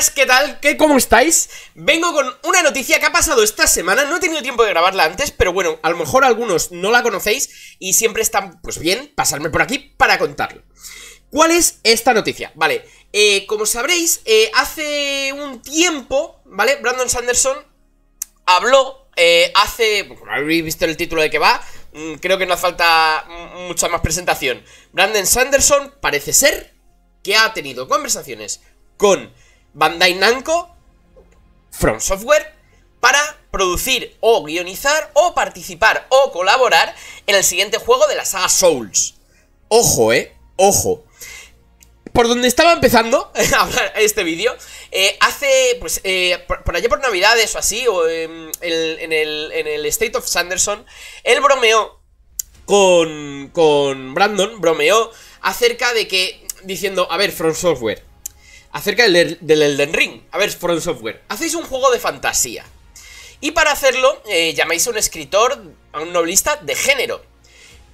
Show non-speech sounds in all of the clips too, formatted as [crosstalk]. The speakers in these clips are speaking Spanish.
buenas, ¿qué tal? ¿Qué, ¿Cómo estáis? Vengo con una noticia que ha pasado esta semana, no he tenido tiempo de grabarla antes, pero bueno, a lo mejor algunos no la conocéis y siempre está, pues bien, pasarme por aquí para contarlo. ¿Cuál es esta noticia? Vale, eh, como sabréis, eh, hace un tiempo, ¿vale? Brandon Sanderson habló eh, hace, como habéis visto el título de que va, mm, creo que no hace falta mucha más presentación. Brandon Sanderson parece ser que ha tenido conversaciones con Bandai Namco, From Software, para producir o guionizar o participar o colaborar en el siguiente juego de la saga Souls. Ojo, eh, ojo. Por donde estaba empezando [laughs] a hablar este vídeo, eh, hace, pues, eh, por, allá por Navidades o así, o en, el, en el State of Sanderson, él bromeó con, con Brandon, bromeó acerca de que, diciendo, a ver, From Software, acerca del, Elden Ring. A ver, From Software, hacéis un juego de fantasía. Y para hacerlo, eh, llamáis a un escritor, a un novelista de género.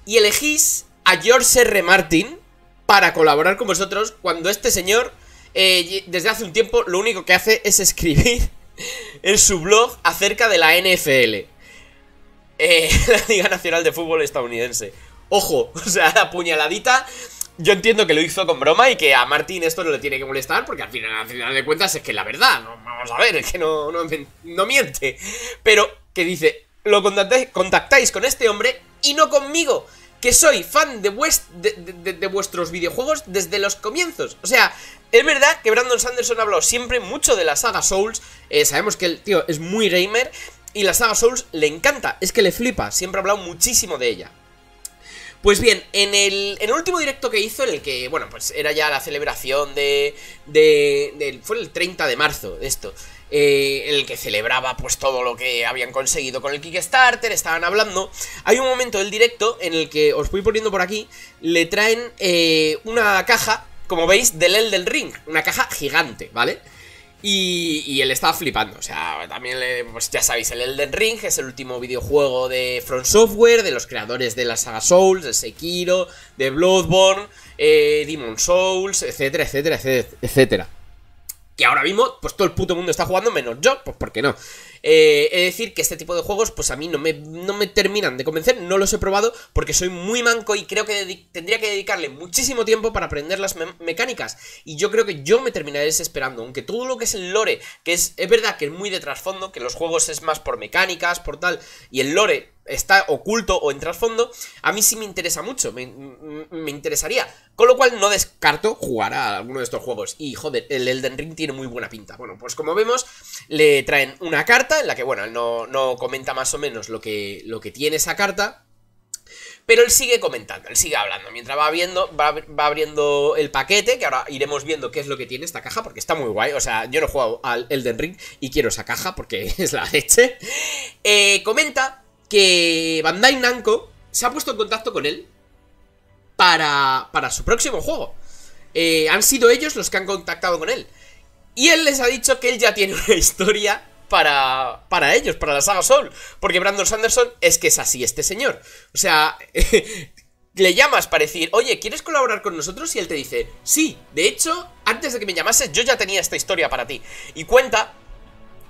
Y elegís a George R. Martin para colaborar con vosotros cuando este señor, eh, desde hace un tiempo, lo único que hace es escribir [laughs] en su blog acerca de la NFL. Eh, [laughs] la Liga Nacional de Fútbol Estadounidense. Ojo, [laughs] o sea, la puñaladita yo entiendo que lo hizo con broma y que a Martín esto no le tiene que molestar porque al final, al final de cuentas es que la verdad, vamos a ver, es que no, no, miente. Pero que dice, lo contactáis, con este hombre y no conmigo, que soy fan de, de, vuestros videojuegos desde los comienzos. O sea, es verdad que Brandon Sanderson ha hablado siempre mucho de la saga Souls, eh, sabemos que el tío es muy gamer y la saga Souls le encanta, es que le flipa, siempre ha hablado muchísimo de ella. Pues bien, en el, en el último directo que hizo, en el que, bueno, pues era ya la celebración de... de, fue el 30 de marzo esto. Eh, en el que celebraba pues todo lo que habían conseguido con el Kickstarter, estaban hablando. Hay un momento del directo en el que, os voy poniendo por aquí, le traen eh, una caja, como veis, del El del Ring, una caja gigante, ¿vale? Y, él estaba flipando, o sea, también, pues ya sabéis, el Elden Ring es el último videojuego de Front Software, de los creadores de la saga Souls, de Sekiro, de Bloodborne, eh, Demon Souls, etcétera, etcétera, etcétera. Que ahora mismo, pues todo el puto mundo está jugando, menos yo, pues ¿por qué no? Eh, he decir que este tipo de juegos, pues a mí no me, no me terminan de convencer, no los he probado porque soy muy manco y creo que tendría que dedicarle muchísimo tiempo para aprender las mecánicas. Y yo creo que yo me terminaré desesperando, aunque todo lo que es el lore, que es, es verdad que es muy de trasfondo, que los juegos es más por mecánicas, por tal, y el lore está oculto o en trasfondo, a mí sí me interesa mucho, me, interesaría. Con lo cual no descarto jugar a alguno de estos juegos. Y joder, el Elden Ring tiene muy buena pinta. Bueno, pues como vemos, le traen una carta en la que, bueno, él no, no comenta más o menos lo que, lo que tiene esa carta. Pero él sigue comentando, él sigue hablando. Mientras va viendo, va, abriendo el paquete, que ahora iremos viendo qué es lo que tiene esta caja, porque está muy guay. O sea, yo no he jugado al Elden Ring y quiero esa caja porque [laughs] es la leche. Eh, comenta que Bandai Namco se ha puesto en contacto con él para, para su próximo juego. Eh, han sido ellos los que han contactado con él. Y él les ha dicho que él ya tiene una historia para, para ellos, para la saga Soul. Porque Brandon Sanderson es que es así este señor. O sea, [laughs] le llamas para decir, oye, ¿quieres colaborar con nosotros? Y él te dice, sí, de hecho, antes de que me llamases, yo ya tenía esta historia para ti. Y cuenta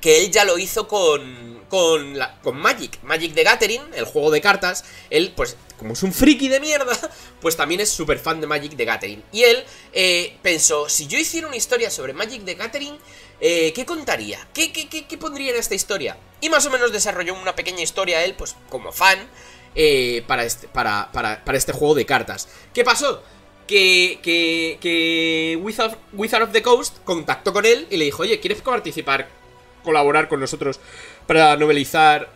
que él ya lo hizo con, con, la, con Magic, Magic de Gathering, el juego de cartas, él, pues, como es un friki de mierda, pues también es súper fan de Magic de Gathering. Y él eh, pensó, si yo hiciera una historia sobre Magic de Gathering, eh, ¿qué contaría? ¿Qué, qué, qué, pondría en esta historia? Y más o menos desarrolló una pequeña historia él, pues, como fan, eh, para, este, para, para, para este juego de cartas. ¿Qué pasó? que, que, que Wizard, Wizard, of the Coast contactó con él y le dijo, oye, ¿quieres participar, colaborar con nosotros para novelizar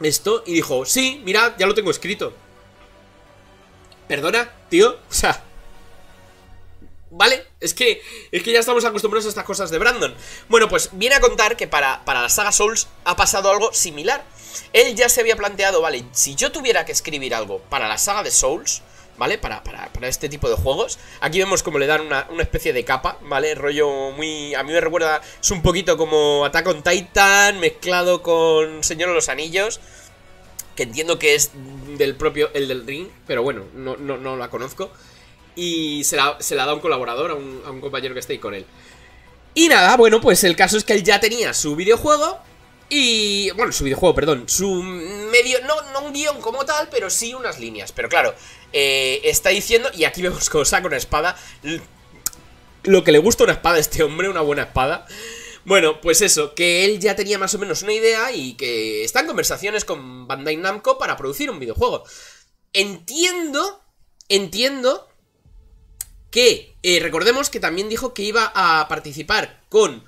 esto y dijo, sí, mira, ya lo tengo escrito. ¿Perdona, tío? O sea... ¿Vale? Es que, es que ya estamos acostumbrados a estas cosas de Brandon. Bueno, pues viene a contar que para, para la saga Souls ha pasado algo similar. Él ya se había planteado, vale, si yo tuviera que escribir algo para la saga de Souls, ¿vale? Para, para, para, este tipo de juegos. Aquí vemos como le dan una, especie de capa, ¿vale? Rollo muy... A mí me recuerda... Es un poquito como Attack on Titan mezclado con Señor de los Anillos. Que entiendo que es del propio... El del Ring, pero bueno, no, no, no la conozco. Y se la, se la da un colaborador, a un, a un compañero que esté ahí con él. Y nada, bueno, pues el caso es que él ya tenía su videojuego y... Bueno, su videojuego, perdón, su medio... No, no un guion como tal, pero sí unas líneas. Pero claro, eh, está diciendo... Y aquí vemos cómo saca una espada. Lo que le gusta una espada a este hombre, una buena espada. Bueno, pues eso, que él ya tenía más o menos una idea y que está en conversaciones con Bandai Namco para producir un videojuego. Entiendo, entiendo que eh, recordemos que también dijo que iba a participar con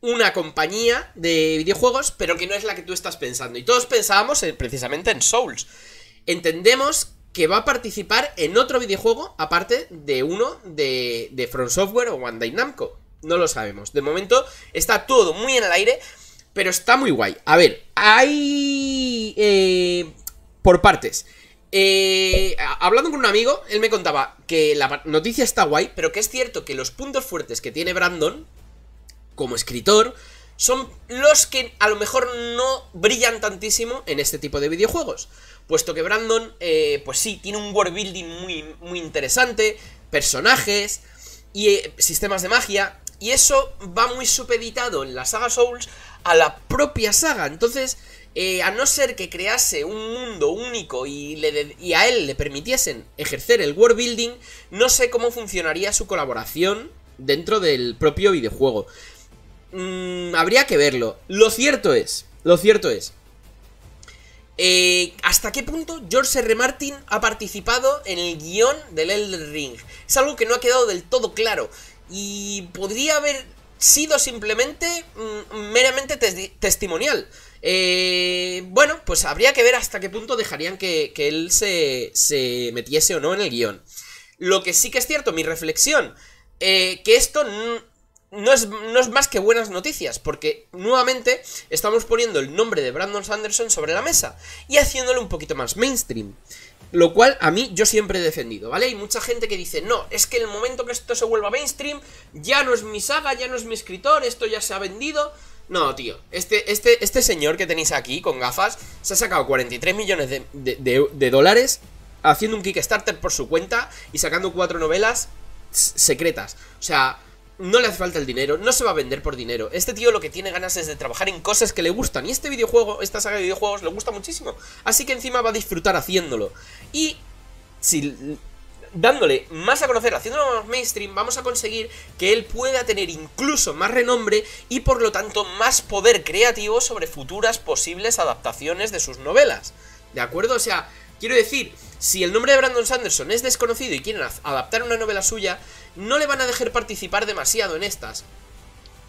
una compañía de videojuegos, pero que no es la que tú estás pensando. Y todos pensábamos precisamente en Souls. Entendemos que va a participar en otro videojuego, aparte de uno de, de From Software o Day Namco. No lo sabemos. De momento está todo muy en el aire, pero está muy guay. A ver, hay... Eh, por partes. Eh, hablando con un amigo, él me contaba que la noticia está guay, pero que es cierto que los puntos fuertes que tiene Brandon como escritor son los que a lo mejor no brillan tantísimo en este tipo de videojuegos. Puesto que Brandon, eh, pues sí, tiene un world building muy, muy interesante, personajes y eh, sistemas de magia, y eso va muy supeditado en la saga Souls a la propia saga. Entonces, eh, a no ser que crease un mundo único y, a él le permitiesen ejercer el world building, no sé cómo funcionaría su colaboración dentro del propio videojuego. Mm, habría que verlo. Lo cierto es, lo cierto es, eh, ¿Hasta qué punto George R. Martin ha participado en el guion del Elden Ring? Es algo que no ha quedado del todo claro. Y podría haber sido simplemente mm, meramente testimonial. Eh, bueno, pues habría que ver hasta qué punto dejarían que, él se, se, metiese o no en el guion. Lo que sí que es cierto, mi reflexión, eh, que esto no es, no es, más que buenas noticias, porque nuevamente estamos poniendo el nombre de Brandon Sanderson sobre la mesa y haciéndolo un poquito más mainstream. Lo cual a mí yo siempre he defendido, ¿vale? Hay mucha gente que dice, no, es que el momento que esto se vuelva mainstream, ya no es mi saga, ya no es mi escritor, esto ya se ha vendido. No, tío, este, este, este señor que tenéis aquí con gafas se ha sacado 43 millones de, dólares haciendo un Kickstarter por su cuenta y sacando cuatro novelas secretas. O sea, no le hace falta el dinero, no se va a vender por dinero. Este tío lo que tiene ganas es de trabajar en cosas que le gustan. Y este videojuego, esta saga de videojuegos, le gusta muchísimo. Así que encima va a disfrutar haciéndolo. Y si dándole más a conocer, haciéndolo más mainstream, vamos a conseguir que él pueda tener incluso más renombre y por lo tanto más poder creativo sobre futuras posibles adaptaciones de sus novelas. ¿De acuerdo? O sea, quiero decir, si el nombre de Brandon Sanderson es desconocido y quieren adaptar una novela suya, no le van a dejar participar demasiado en estas.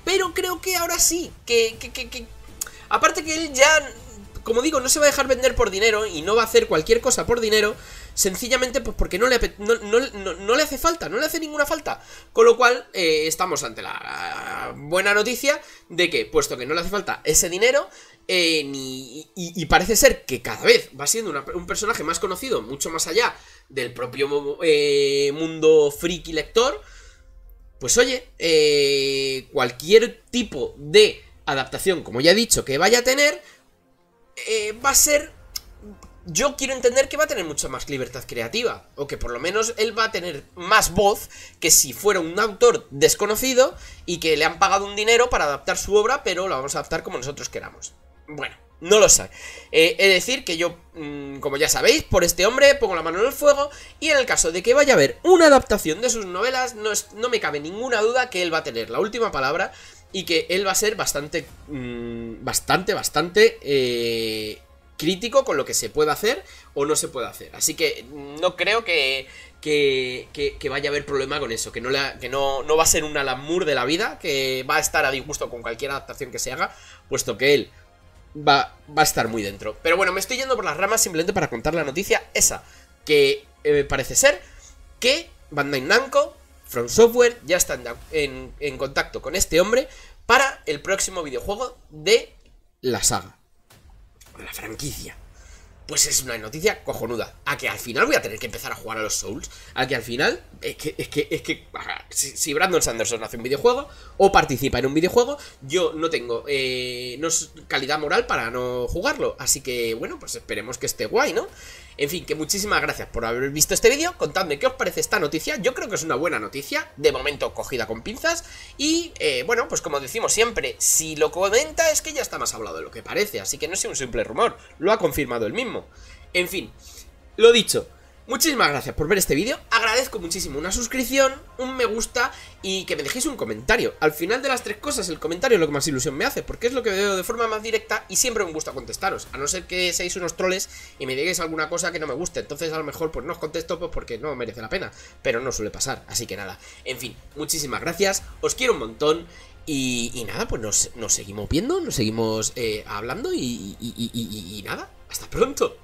Pero creo que ahora sí, que, que, que, que... Aparte que él ya como digo, no se va a dejar vender por dinero y no va a hacer cualquier cosa por dinero, sencillamente pues porque no le, no, le hace falta, no le hace ninguna falta. Con lo cual, eh, estamos ante la buena noticia de que, puesto que no le hace falta ese dinero, eh, ni, y, parece ser que cada vez va siendo un personaje más conocido, mucho más allá del propio eh, mundo friki lector, pues oye, cualquier tipo de adaptación, como ya he dicho, que vaya a tener, eh, va a ser... Yo quiero entender que va a tener mucha más libertad creativa, o que por lo menos él va a tener más voz que si fuera un autor desconocido y que le han pagado un dinero para adaptar su obra, pero la vamos a adaptar como nosotros queramos. Bueno, no lo sé. Eh, he de decir que yo, mm, como ya sabéis, por este hombre pongo la mano en el fuego y en el caso de que vaya a haber una adaptación de sus novelas, no, no me cabe ninguna duda que él va a tener la última palabra y que él va a ser bastante, mm, bastante, bastante eh, crítico con lo que se puede hacer o no se puede hacer. Así que no creo que, que, que, vaya a haber problema con eso, que, no, que no, no, va a ser un alamur de la vida, que va a estar a disgusto con cualquier adaptación que se haga, puesto que él va, va a estar muy dentro. Pero bueno, me estoy yendo por las ramas simplemente para contar la noticia esa, que eh, parece ser que Bandai Namco From Software ya está en, contacto con este hombre para el próximo videojuego de la saga. La franquicia. Pues es una noticia cojonuda. A que al final voy a tener que empezar a jugar a los Souls. A que al final. Es que, es que, es que. Si, Brandon Sanderson hace un videojuego o participa en un videojuego, yo no tengo eh, no calidad moral para no jugarlo. Así que, bueno, pues esperemos que esté guay, ¿no? En fin, que muchísimas gracias por haber visto este vídeo, contadme qué os parece esta noticia, yo creo que es una buena noticia, de momento cogida con pinzas, y eh, bueno, pues como decimos siempre, si lo comenta es que ya está más hablado de lo que parece, así que no es un simple rumor, lo ha confirmado él mismo. En fin, lo dicho, Muchísimas gracias por ver este vídeo, agradezco muchísimo una suscripción, un me gusta y que me dejéis un comentario. Al final de las tres cosas, el comentario es lo que más ilusión me hace, porque es lo que veo de forma más directa y siempre me gusta contestaros, a no ser que seáis unos troles y me digáis alguna cosa que no me guste, entonces a lo mejor pues no os contesto pues porque no merece la pena, pero no suele pasar, así que nada. En fin, muchísimas gracias, os quiero un montón y, nada, pues nos, seguimos viendo, nos seguimos eh, hablando y nada, hasta pronto.